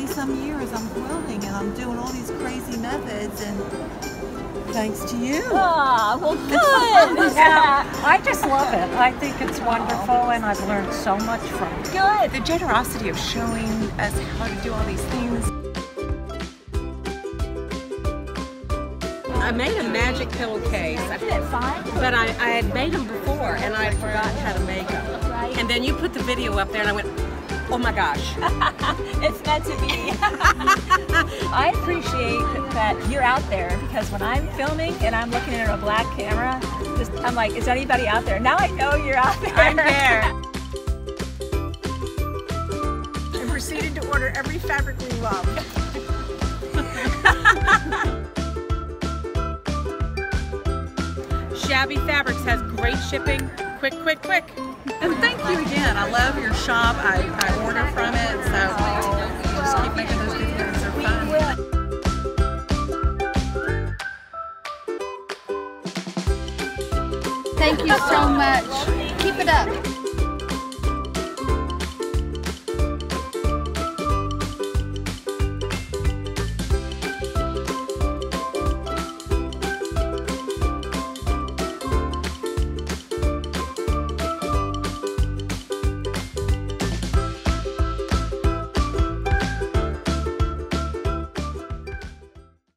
some years I'm quilting and I'm doing all these crazy methods and thanks to you. Ah, well, good. Yeah, I just love it. I think it's wonderful, and I've learned so much from it. good. The generosity of showing us how to do all these things. I made a magic pillowcase, Isn't it fun? but I, I had made them before and I had forgotten how to make them. Right. And then you put the video up there and I went, oh my gosh. It's meant to be. I appreciate that you're out there because when I'm filming and I'm looking at a black camera, just I'm like, is anybody out there? Now I know you're out there. I'm there. I proceeded to order every fabric we love. Shabby Fabrics has great shipping. Quick, quick, quick. And thank you again. I love your shop. I, I order from it, so just keep making those videos. They're fun. Thank you so much. Keep it up.